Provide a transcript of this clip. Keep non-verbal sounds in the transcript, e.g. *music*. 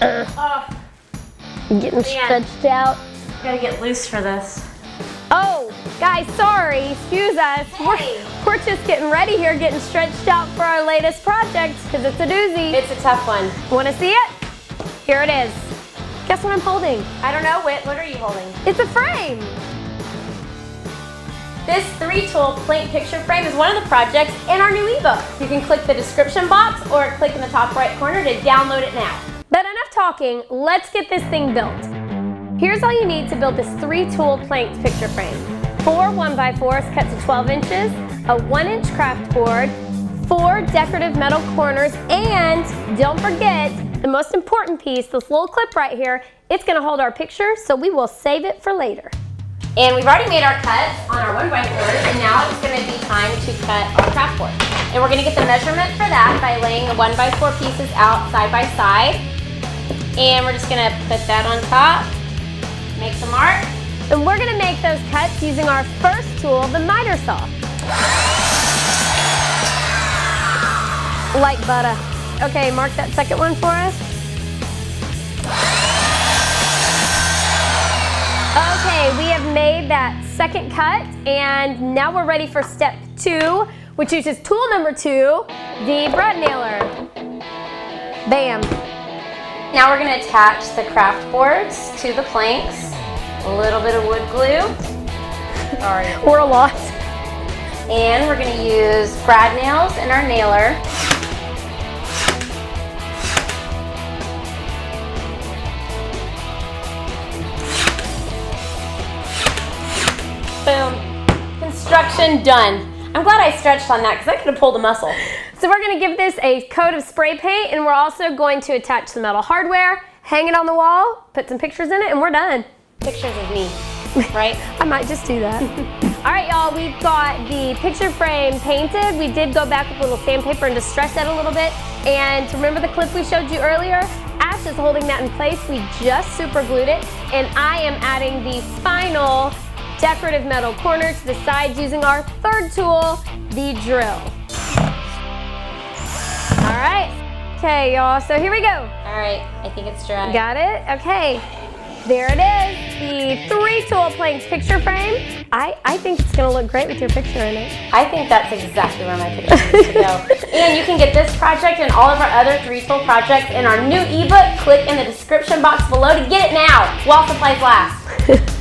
Oh, Getting Man. stretched out. gotta get loose for this. Oh, guys, sorry. Excuse us. Hey. We're, we're just getting ready here, getting stretched out for our latest project because it's a doozy. It's a tough one. Want to see it? Here it is. Guess what I'm holding? I don't know, Whit, what are you holding? It's a frame. This three-tool plank picture frame is one of the projects in our new ebook. You can click the description box or click in the top right corner to download it now. Talking, let's get this thing built. Here's all you need to build this three-tool planked picture frame. Four 1x4s cut to 12 inches, a 1-inch craft board, four decorative metal corners, and don't forget the most important piece, this little clip right here, it's gonna hold our picture, so we will save it for later. And we've already made our cuts on our one by fours, and now it's gonna be time to cut our craft board. And we're gonna get the measurement for that by laying the one by four pieces out side by side. And we're just gonna put that on top, make some mark. And we're gonna make those cuts using our first tool, the miter saw. Like butter. Okay, mark that second one for us. Okay, we have made that second cut and now we're ready for step two, which is tool number two, the brad nailer. Bam. Now we're gonna attach the craft boards to the planks. A little bit of wood glue. *laughs* Sorry. *laughs* We're lost. And we're gonna use brad nails in our nailer. Boom. Construction done. I'm glad I stretched on that because I could have pulled a muscle. So we're gonna give this a coat of spray paint and we're also going to attach the metal hardware, hang it on the wall, put some pictures in it, and we're done. Pictures of me, right? *laughs* I might just do that. *laughs* All right, y'all, we've got the picture frame painted. We did go back with a little sandpaper and distress that a little bit. And remember the clip we showed you earlier? Ash is holding that in place. We just super glued it. And I am adding the final decorative metal corner to the sides using our third tool, the drill. All right. Okay, y'all, so here we go. All right, I think it's dry. Got it? Okay. There it is, the three tool planks picture frame. I, I think it's gonna look great with your picture in it. I think that's exactly where my picture needs to go. *laughs* and you can get this project and all of our other three tool projects in our new ebook. Click in the description box below to get it now while supplies last. *laughs*